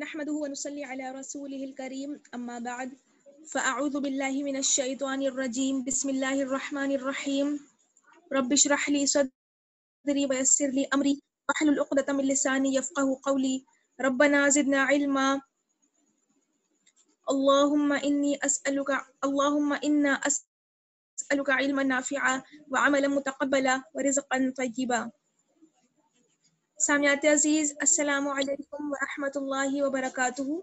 نحمده ونصلي على رسوله الكريم أما بعد فأعوذ بالله من الشيطان الرجيم. بسم الله الرحمن الرحيم. رب اشرح لي صدري ويسر لي أمري. واحلل عقدة من لساني يفقه قولي. ربنا زدنا علما. اللهم إني أسألك اللهم إنا أسألك علما نافعا وعملا متقبلا ورزقا طيبا. سامعات عزيز السلام عليكم ورحمة الله وبركاته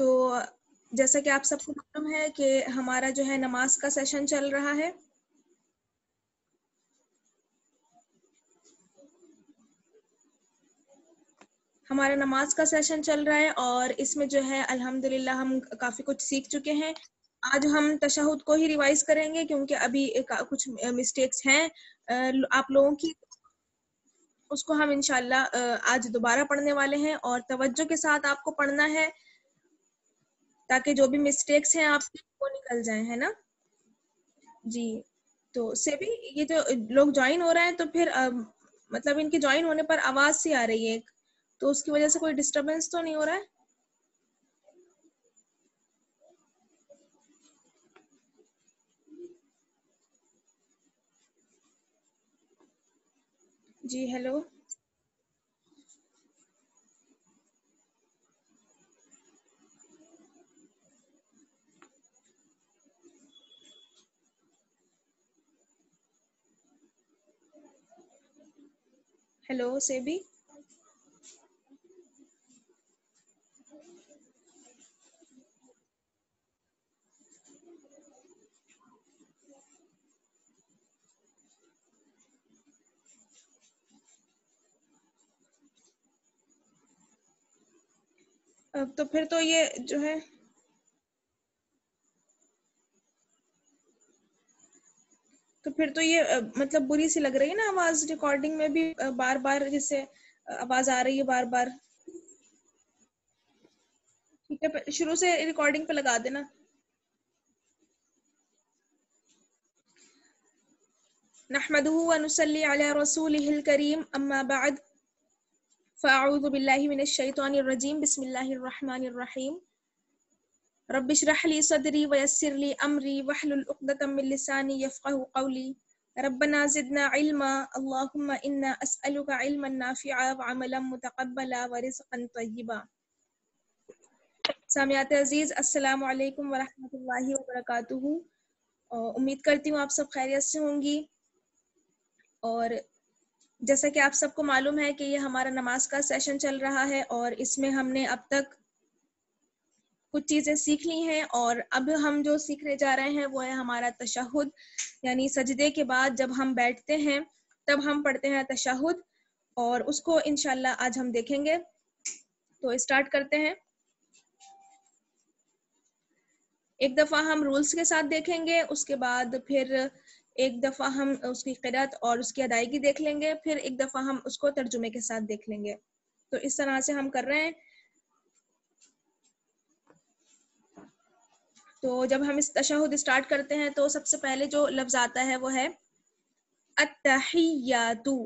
تو جیسا کہ آپ سب کو معلوم ہے کہ ہمارا جو ہے نماز کا سیشن چل رہا ہے۔ ہمارا نماز کا سیشن چل رہا ہے اور اس میں جو ہے الحمد للہ ہم کافی کچھ سیکھ چکے ہیں۔ آج ہم تشہد کو ہی ریوائز کریں گے کیونکہ ابھی کچھ مسٹیکس ہیں۔ آپ لوگوں کی اس کو ہم انشاءاللہ آج دوبارہ پڑھنے والے ہیں اور توجہ کے ساتھ آپ کو پڑھنا ہے۔ تاکہ جو بھی مسٹیکس ہیں آپ وہ نکل جائیں، ہے نا؟ جی تو سے بھی یہ جو لوگ جوائن ہو رہے ہیں تو پھر مطلب ان کے جوائن ہونے پر آواز سی آ رہی ہے ایک، تو اس کی وجہ سے کوئی ڈسٹربینس تو نہیں ہو رہا ہے؟ جی ہیلو ہیلو سیبی تو پھر تو یہ جو ہے تو پھر تو یہ مطلب بری سی لگ رہی ہے نا آواز ریکارڈنگ میں بھی بار بار جیسے آواز آ رہی ہے بار بار۔ ٹھیک ہے شروع سے ریکارڈنگ پہ لگا دینا۔ نحمده ونصلي على رسوله الكريم اما بعد، فاعوذ بالله من الشيطان الرجيم بسم الله الرحمن الرحيم رب اشرح لي صدري ويسر لي امري واحلل عقدة من لساني يفقهوا قولي. ربنا زدنا علما. اللهم انا اسالك علما نافعا وعملا متقبلا ورزقا طيبا. سامعات عزیز، السلام علیکم ورحمۃ اللہ وبرکاتہ. امید کرتی ہوں آپ سب خیریت سے ہوں گی. اور جیسا کہ آپ سب کو معلوم ہے کہ یہ ہمارا نماز کا سیشن چل رہا ہے اور اس میں ہم نے اب تک کچھ چیزیں سیکھ لی ہیں اور اب ہم جو سیکھنے جا رہے ہیں وہ ہے ہمارا تشہد یعنی سجدے کے بعد جب ہم بیٹھتے ہیں تب ہم پڑھتے ہیں تشہد اور اس کو انشاءاللہ آج ہم دیکھیں گے۔ تو اسٹارٹ کرتے ہیں۔ ایک دفعہ ہم رولز کے ساتھ دیکھیں گے، اس کے بعد پھر ایک دفعہ ہم اس کی قرت اور اس کی ادائیگی دیکھ لیں گے، پھر ایک دفعہ ہم اس کو ترجمے کے ساتھ دیکھ لیں گے۔ تو اس طرح سے ہم کر رہے ہیں۔ تو جب ہم اس تشہد اسٹارٹ کرتے ہیں تو سب سے پہلے جو لفظ آتا ہے وہ ہے التحیاتو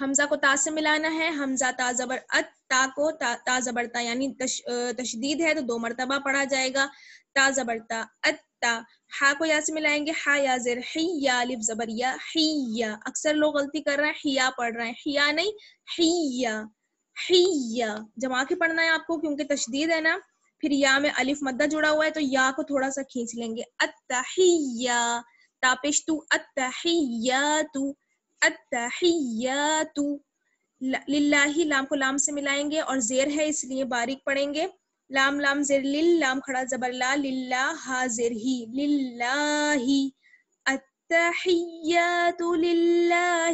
حمزہ کو تا سے ملانا ہے حمزہ تا زبر ات تا کو تا, تا زبر تا یعنی تش, تشدید ہے تو دو مرتبہ پڑھا جائے گا۔ تا زبر تا ات تا۔ ہا کو یا سے ملائیں گے؟ ہا یا زر حی یا لف زبر یا حی یا۔ اکثر لوگ غلطی کر رہے ہیں حیا پڑھ رہے ہیں۔ حیا نہیں حی یا حی یا۔ جمع کے پڑھنا ہے آپ کو کیونکہ تشدید ہے نا پھر یا میں الف مدہ جڑا ہوا ہے تو یا کو تھوڑا سا کھینچ لیں گے۔ التحیہ تاپش تو۔ التحیات التحیات۔ للہ، لام کو لام سے ملائیں گے اور زیر ہے اس لیے باریک پڑھیں گے۔ لام لام زیر، لل، لام کھڑا زبر لا۔ للہ حاضر ہی۔ للہ، التحیات للہ۔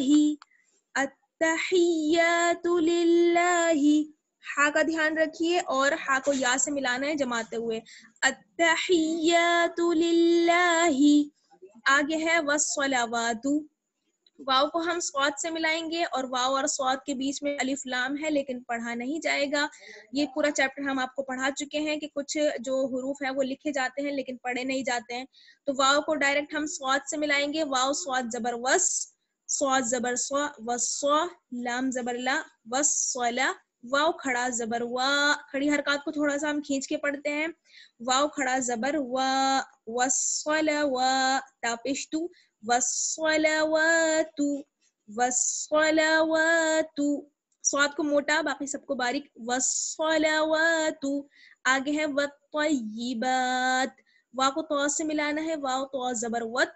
التحیات للہ۔ ہا کا دھیان رکھیے اور ہا کو یا سے ملانا ہے جماتے ہوئے۔ التحیات للہ آگے ہے والصلوات۔ واو کو ہم سواد سے ملائیں گے اور واو اور سواد کے بیچ میں الف لام ہے لیکن پڑھا نہیں جائے گا۔ یہ پورا چیپٹر ہم آپ کو پڑھا چکے ہیں کہ کچھ جو حروف ہیں وہ لکھے جاتے ہیں لیکن پڑھے نہیں جاتے ہیں۔ تو واو کو ڈائریکٹ ہم سواد سے ملائیں گے۔ واو سواد زبر وس سواد زبر سو، وسو، لام زبر لا وس سولا واو کھڑا زبر وا، کھڑی حرکات کو تھوڑا سا ہم کھینچ کے پڑھتے ہیں۔ واو کھڑا زبر وا وسولا وا تاپشتو۔ والصلوات والصلوات سواد کو موٹا، باقی سب کو باریک۔ والصلوات آگے ہے والطیبات وا کو تو سے ملانا ہے، واو تو زبر وت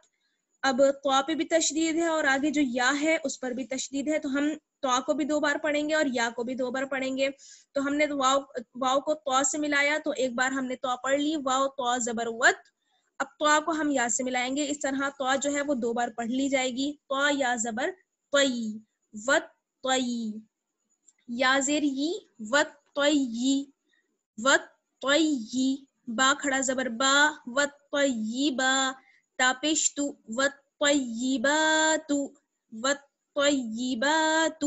اب تو پہ بھی تشدید ہے اور آگے جو یا ہے، اس پر بھی تشدید ہے۔ تو ہم تو کو بھی دو بار پڑھیں گے اور یا کو بھی دو بار پڑھیں گے۔ تو ہم نے واو واو کو تو سے ملایا، تو ایک بار ہم نے تو پڑھ لی۔ واو تو زبر وت اب تو کو ہم یا سے ملائیں گے۔ اس طرح تو جو ہے وہ دو بار پڑھ لی جائے گی۔ تو یا، زبر، طی۔ وت طی۔ یا، زیر ی وت طی وت طی با کھڑا زبر با۔ وت طیبا تاپش تو۔ وت طیبات وت طیبات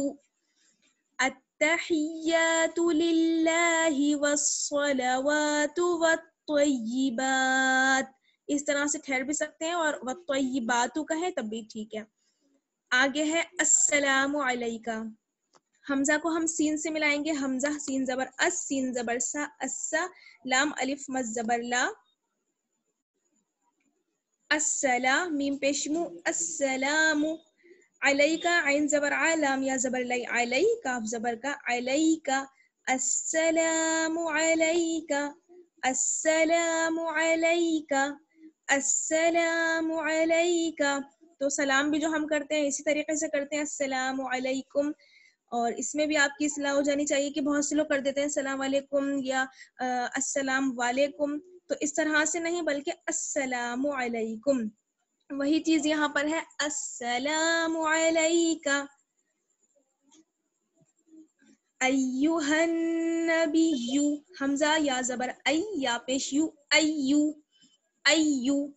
التحیات للہ والصلوات والطیبات اس طرح سے ٹھہر بھی سکتے ہیں اور وقت کا ہے تب بھی ٹھیک ہے۔ آگے ہے السلام علیکہ۔ حمزہ کو ہم سین سے ملائیں گے۔ حمزہ، سین زبر، اس، سین زبر، سا اسا لام، الف مز زبر، لا۔ السلام، میم پیشمو السلام۔ علیکہ عین زبر ع لام یا زبر لی علی زبر کا علیکہ السلام علیکہ السلام علیکہ السلام علیکم تو سلام بھی جو ہم کرتے ہیں، اسی طریقے سے کرتے ہیں، السلام علیکم۔ اور اس میں بھی آپ کی اصلاح ہو جانی چاہیے کہ بہت سے لوگ کر دیتے ہیں، السلام علیکم یا السلام علیکم۔ تو اس طرح سے نہیں، بلکہ السلام علیکم۔ وہی چیز یہاں پر ہے، السلام علیکم ایوہ النبی حمزہ یا زبر ای یا پیش یو، ایو ایو۔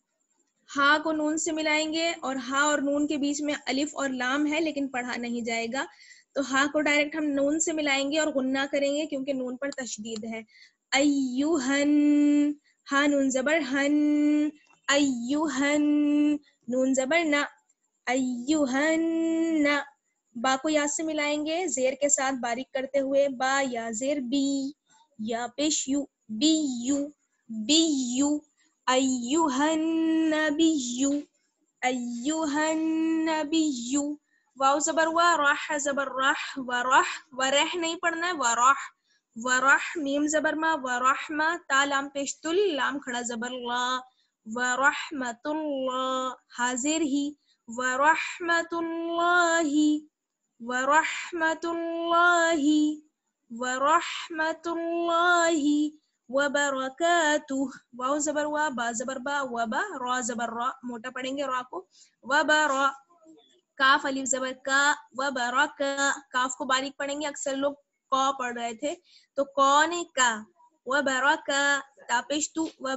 ہا کو نون سے ملائیں گے اور ہا اور نون کے بیچ میں الف اور لام ہے لیکن پڑھا نہیں جائے گا۔ تو ہا کو ڈائریکٹ ہم نون سے ملائیں گے اور غنہ کریں گے کیونکہ نون پر تشدید ہے۔ ایوہن، ہا نون زبر ہن۔ ایوہن نون زبر نا. ایوہن با کو یا سے ملائیں گے زیر کے ساتھ باریک کرتے ہوئے با یا زیر بی یا پیش یو بی یو بی یو ایوہ النبی ایوہ النبی واو زبر و راح زبر راح و راح و رح نہیں پڑھنا ہے، و راح و راح میم زبر ما و رحمہ تا لام پیشتل لام کھڑا زبر لا و رحمت اللہ حاضر ہی و رحمت اللہ و رحمت اللہ و رحمت اللہ وبرکاتہ۔ واو زبر وا، با زبر با و با را زبر را۔ موٹا پڑھیں گے را کو۔ و برا کاف، الف زبر کا۔ و برکا کاف کو باریک پڑھیں گے۔ اکثر لوگ کو پڑھ رہے تھے۔ تو کون کا؟ و برکا تاپش تو۔ و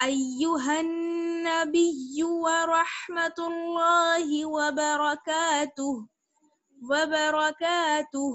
أيها النبي ورحمة الله وبركاته وبركاته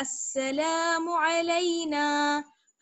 السلام علينا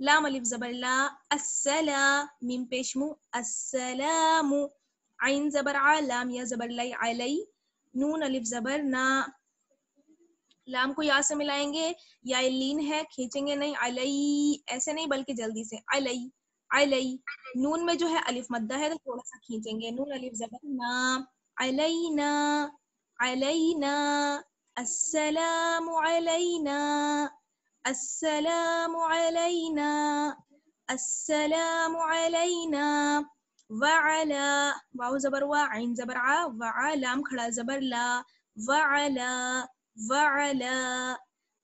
لام الف زبر لا السلام میم پیشمو السلام عین زبر ع لام یا زبر لی علی، نون الف زبر نا۔ لام کو یا سے ملائیں گے، یا لین ہے، کھینچیں گے نہیں، علی، ایسے نہیں، بلکہ جلدی سے، علی علی۔ نون میں جو ہے الف مدہ ہے، تو تھوڑا سا کھینچیں گے۔ نون الف زبر نا، علینا علینا، السلام علینا۔ السلام علینا السلام علینا وعلا واو زبر وا عین زبر ع وعلام کھڑا زبر لا. وعلا وعلا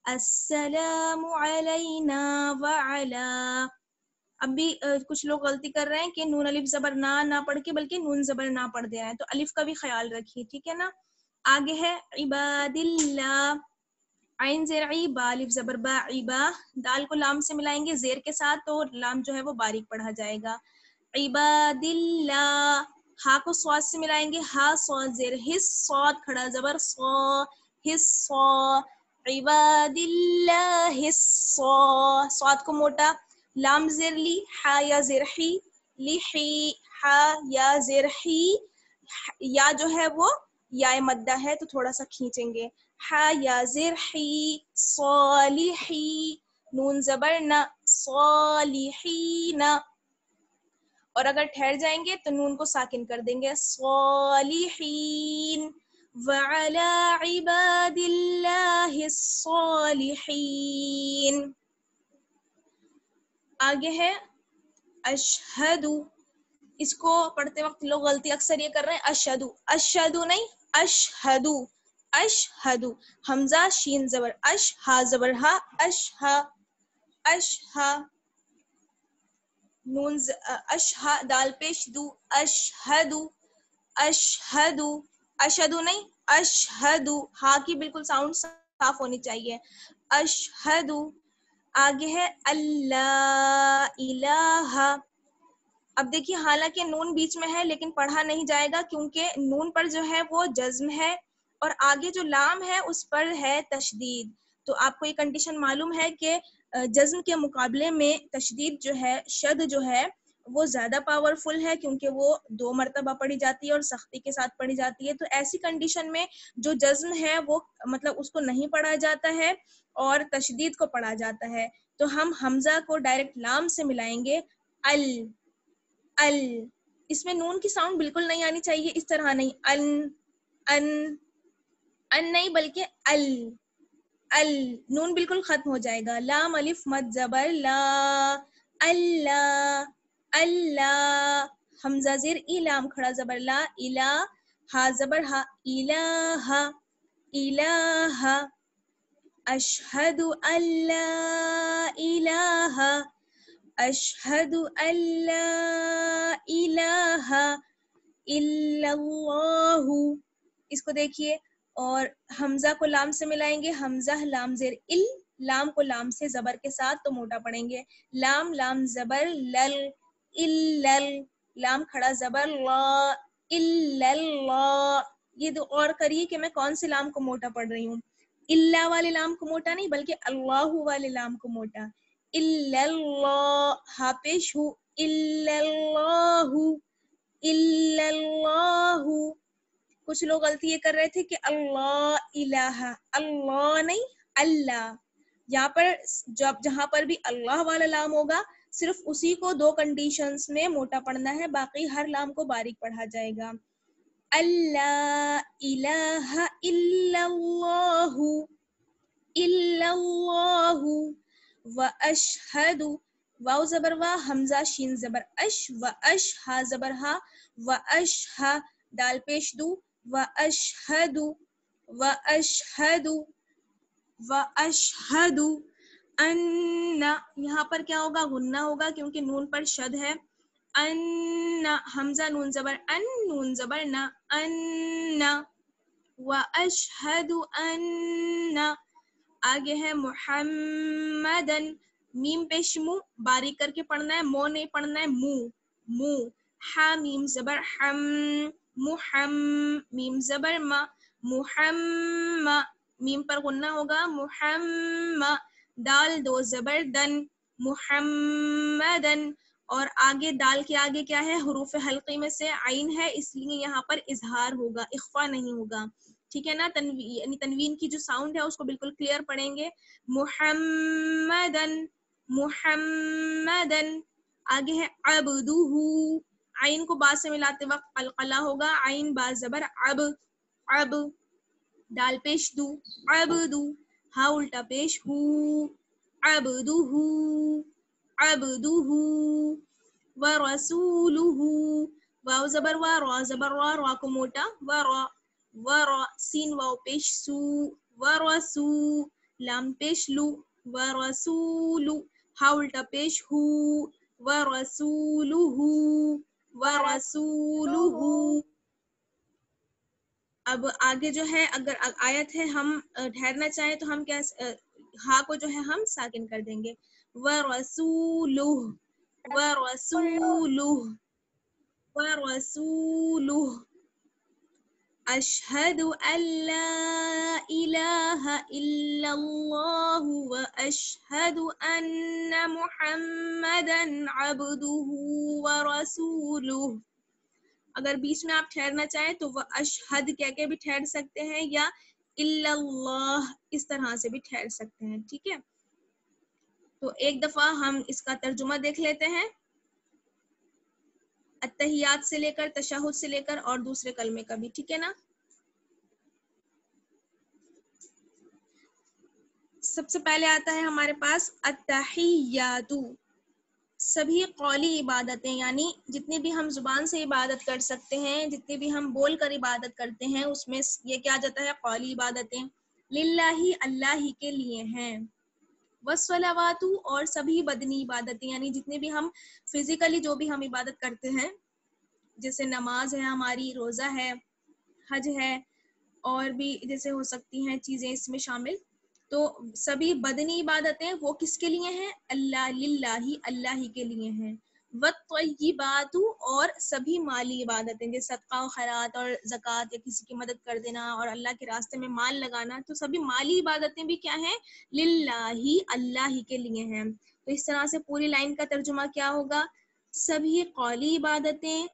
السلام علینا وعلا اب بھی کچھ لوگ غلطی کر رہے ہیں کہ نون الف زبر نہ نہ پڑھ کے، بلکہ نون زبر نہ پڑھ دے رہے ہیں۔ تو الف کا بھی خیال رکھیے، ٹھیک ہے نا؟ آگے ہے عباد اللہ عین زیر با الف زبر با عبا دال کو لام سے ملائیں گے زیر کے ساتھ تو لام جو ہے وہ باریک پڑھا جائے گا۔ عباد اللہ۔ ہا کو سواد سے ملائیں گے۔ ہا سواد زیر۔ حس سواد کھڑا زبر سو۔ حس سو۔ عباد اللہ۔ حس سو۔ سواد کو موٹا۔ لام زیر لی۔ ہا یا زیر ہی۔ لی ہی۔ ہا یا زیر ہی۔ یا جو ہے وہ یا مدہ ہے تو تھوڑا سا کھینچیں گے۔ ہا یا صالحی نون زبر نہ صالحین اور اگر ٹھہر جائیں گے تو نون کو ساکن کر دیں گے، صالحین. وعلى عباد اللہ الصالحین. آگے ہے، اشہدو. اس کو پڑھتے وقت لوگ غلطی اکثر یہ کر رہے ہیں، اشہدو. اشہدو نہیں، اشہدو. اشہدو حمزہ شین زبر. اش ہا زبر ہا اش ہا اش ہا نون اش ہا دال، پیش، دو. اشہدو اشہدو اشہدو نہیں اشہدو ہا کی بالکل ساؤنڈ صاف ہونی چاہیے. اشہدو آگے ہے اللہ الہ اب دیکھیے، حالانکہ نون بیچ میں ہے لیکن پڑھا نہیں جائے گا کیونکہ نون پر جو ہے وہ جزم ہے۔ اور آگے جو لام ہے اس پر ہے تشدید۔ تو آپ کو یہ کنڈیشن معلوم ہے کہ جزم کے مقابلے میں تشدید جو ہے، شد جو ہے، وہ زیادہ پاورفل ہے کیونکہ وہ دو مرتبہ پڑھی جاتی ہے اور سختی کے ساتھ پڑھی جاتی ہے۔ تو ایسی کنڈیشن میں جو جزم ہے، وہ مطلب اس کو نہیں پڑھا جاتا ہے اور تشدید کو پڑھا جاتا ہے۔ تو ہم حمزہ کو ڈائریکٹ لام سے ملائیں گے، ال ال۔ اس میں نون کی ساؤنڈ بالکل نہیں آنی چاہیے، اس طرح نہیں۔ ان ان۔ ان نہیں بلکہ ال ال، نون بالکل ختم ہو جائے گا۔ لام الف مد زبر لا اللہ اللہ حمزہ زیر لام کھڑا زبر لا الہ ہا زبر ہا، الہ الہ اشہد اللہ الہ اشہد اللہ الہ الا اللہ۔ اس کو دیکھیے۔ اور حمزہ کو لام سے ملائیں گے، حمزہ لام زیر ال، لام کو لام سے زبر کے ساتھ تو موٹا پڑیں گے۔ لام لام زبر، لل، ال لام کھڑا زبر، لا اللہ یہ تو اور کریے کہ میں کون سے لام کو موٹا پڑھ رہی ہوں؟ اللہ والے لام کو موٹا نہیں، بلکہ اللہ والے لام کو موٹا۔ اللہ ہاپیش ہو۔ اللہ اللہ۔ کچھ لوگ غلطی یہ کر رہے تھے کہ اللہ الہ، اللہ نہیں، اللہ۔ یہاں پر جب، جہاں پر بھی اللہ والا لام ہوگا، صرف اسی کو دو کنڈیشنز میں موٹا پڑھنا ہے، باقی ہر لام کو باریک پڑھا جائے گا۔ اللہ الہ الا اللہ الا اللہ۔ و اشہد، واو زبر وا، حمزہ شین زبر اش، و اش، ہا زبر ہا، و اش، ہا۔ دال پیش دو۔ و اشہد و ان یہاں پر کیا ہوگا؟ غنہ ہوگا کیونکہ نون پر شد ہے. ان حمزہ نون زبر ان نون زبر نا ان و ان آگے ہے محمدن میم پیش مو باریک کر کے پڑھنا ہے. مو نہیں پڑھنا ہے. مو مو ہا میم زبر ہم محم میم زبر ما محم میم پر غنہ ہوگا محم دال دو زبر دن، محمدن، اور آگے دال کے آگے کیا ہے؟ حروف حلقی میں سے عین ہے، اس لیے یہاں پر اظہار ہوگا اخفا نہیں ہوگا۔ ٹھیک ہے نا؟ تنوین یعنی تنوین کی جو ساؤنڈ ہے، اس کو بالکل کلیئر پڑھیں گے۔ محمدن محمدن، آگے ہے عبدہ عین کو با سے ملاتے وقت القلا ہوگا عین با زبر اب اب دال پیش دو عبدو ہا الٹا پیش ہو اب عبدہ عبدہ ورسولہ واو زبر وا را، زبر را را کو موٹا ورا ورا سین واو پیش سو ورسو لام پیش لو، و رسولو، ہا الٹا پیش ہو، و ورسوله اب آگے جو ہے، اگر آیت ہے ہم ٹھہرنا چاہیں تو ہم کیا ہا کو جو ہے ہم ساکن کر دیں گے۔ و رسولو و رسولو رسولو اشہد ان لا الہ الا اللہ و اشہد ان محمدا عبدہ و رسولہ اگر بیچ میں آپ ٹھہرنا چاہیں تو وہ اشہد کہہ کے بھی ٹھہر سکتے ہیں یا اللہ اس طرح سے بھی ٹھہر سکتے ہیں، ٹھیک ہے؟ تو ایک دفعہ ہم اس کا ترجمہ دیکھ لیتے ہیں۔ اتحیات سے لے کر، تشہد سے لے کر اور دوسرے کلمے کا بھی، ٹھیک ہے نا؟ سب سے پہلے آتا ہے ہمارے پاس اتحیاتو سبھی قولی عبادتیں یعنی جتنی بھی ہم زبان سے عبادت کر سکتے ہیں، جتنی بھی ہم بول کر عبادت کرتے ہیں، اس میں یہ کیا جاتا ہے؟ قولی عبادتیں۔ للہ اللہ ہی کے لیے ہیں۔ وسلواتو اور سبھی بدنی عبادتیں یعنی جتنے بھی ہم فزیکلی جو بھی ہم عبادت کرتے ہیں، جیسے نماز ہے، ہماری روزہ ہے، حج ہے، اور بھی جیسے ہو سکتی ہیں چیزیں اس میں شامل۔ تو سبھی بدنی عبادتیں وہ کس کے لیے ہیں؟ اللہ للہ اللہ ہی کے لیے ہیں۔ وطیبات اور سبھی مالی عبادتیں جیسے صدقہ و خیرات اور زکوٰۃ یا کسی کی مدد کر دینا اور اللہ کے راستے میں مال لگانا، تو سبھی مالی عبادتیں بھی کیا ہیں؟ للہ، اللہ ہی کے لیے ہیں۔ تو اس طرح سے پوری لائن کا ترجمہ کیا ہوگا؟ سبھی قولی عبادتیں،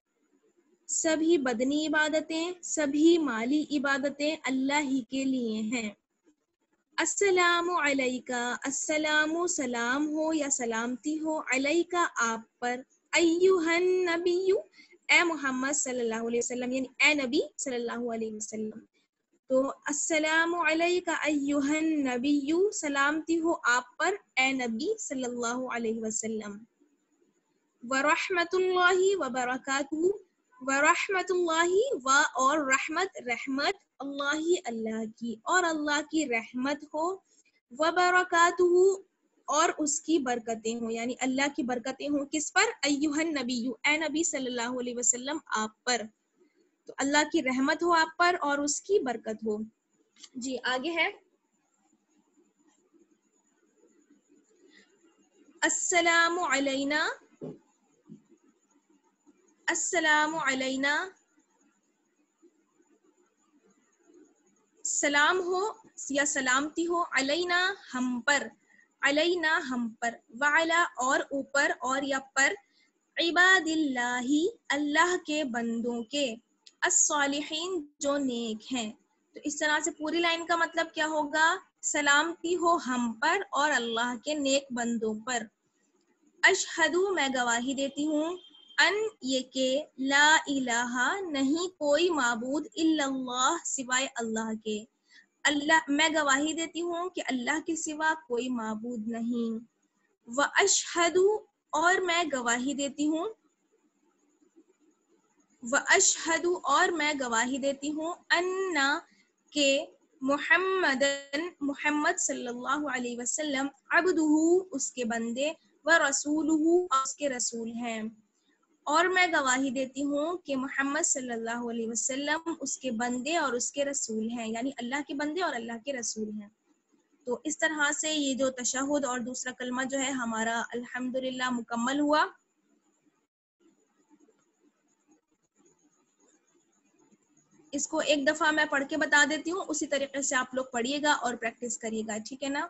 سبھی بدنی عبادتیں، سبھی مالی عبادتیں اللہ ہی کے لیے ہیں۔ السلام علیکہ السلام سلام ہو یا سلامتی ہو علیکہ آپ پر ایوہن نبی اے محمد صلی اللہ علیہ وسلم یعنی اے نبی صلی اللہ علیہ وسلم تو السلام علیکہ ایوہن نبی سلامتی ہو آپ پر اے نبی صلی اللہ علیہ وسلم ورحمت اللہ وبرکاتہ ورحمت اللہ و اور رحمت رحمت اللہ اللہ کی اور اللہ کی رحمت ہو وبرکاتہ اور اس کی برکتیں ہوں۔ یعنی اللہ کی برکتیں ہوں کس پر؟ ایوہن نبی اے نبی صلی اللہ علیہ وسلم آپ پر۔ تو اللہ کی رحمت ہو آپ پر اور اس کی برکت ہو۔ جی آگے ہے۔ السلام علینا السلام علینا سلام ہو یا سلامتی ہو، علینا ہم پر، علینا ہم پر، وعلا اور اوپر اور یا پر عباد اللہ اللہ کے بندوں کے، الصالحین جو نیک ہیں۔ تو اس طرح سے پوری لائن کا مطلب کیا ہوگا؟ سلامتی ہو ہم پر اور اللہ کے نیک بندوں پر۔ اشہدو میں گواہی دیتی ہوں۔ ان یہ کہ لا الہ نہیں کوئی معبود الا اللہ سوائے اللہ کے۔ اللہ، میں گواہی دیتی ہوں کہ اللہ کے سوا کوئی معبود نہیں۔ و اشہدو اور میں گواہی دیتی ہوں۔ و اشہدو اور میں گواہی دیتی ہوں۔ انا کہ محمد محمد صلی اللہ علیہ وسلم، عبدہ، اس کے بندے و رسولہ اس کے رسول ہیں۔ اور میں گواہی دیتی ہوں کہ محمد صلی اللہ علیہ وسلم اس کے بندے اور اس کے رسول ہیں یعنی اللہ کے بندے اور اللہ کے رسول ہیں۔ تو اس طرح سے یہ جو تشہد اور دوسرا کلمہ جو ہے ہمارا الحمد مکمل ہوا۔ اس کو ایک دفعہ میں پڑھ کے بتا دیتی ہوں، اسی طریقے سے آپ لوگ پڑھیے گا اور پریکٹس کریے گا، ٹھیک ہے نا؟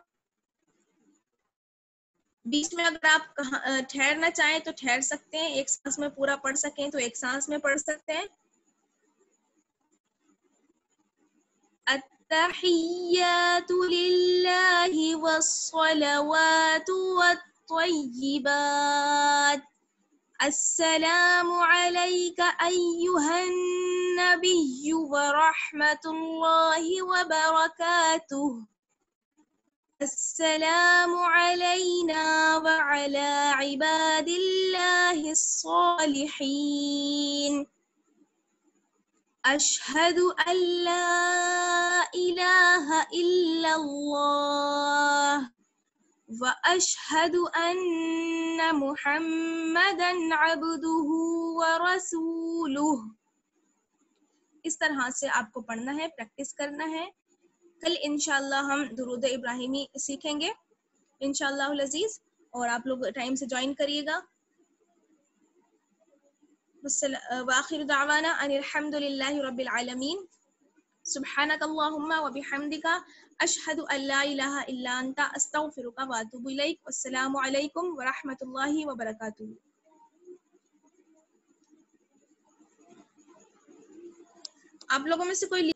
بیچ میں اگر آپ ہاں، ٹھہرنا چاہیں تو ٹھہر سکتے ہیں۔ ایک سانس میں پورا پڑھ سکیں تو ایک سانس میں پڑھ سکتے ہیں۔ التحیات للہ والصلوات والطیبات۔ السلام علیک ایوہ النبی ورحمت اللہ وبرکاتہ السلام علينا وعلى عباد الله الصالحين. أشهد أن لا إله إلا الله وَأَشْهَدُ أَنَّ مُحَمَّدًا عَبْدُهُ وَرَسُولُهُ. طرح سے آپ کو پڑھنا ہے پریکٹس کرنا ہے کل انشاءاللہ ہم درود ابراہیمی سیکھیں گے۔ انشاءاللہ العزیز، اور آپ لوگ ٹائم سے جوائن کریے گا۔ وآخر دعوانا ان الحمد للہ رب العالمین۔ سبحانك اللهم وبحمدك اشهد ان لا اله الا انت استغفرك واتوب اليك والسلام علیکم ورحمۃ اللہ وبرکاتہ۔ آپ لوگوں میں سے کوئی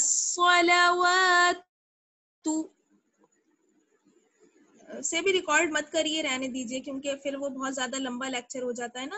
والصلوات سے بھی ریکارڈ مت کریے، رہنے دیجیے، کیونکہ پھر وہ بہت زیادہ لمبا لیکچر ہو جاتا ہے نا۔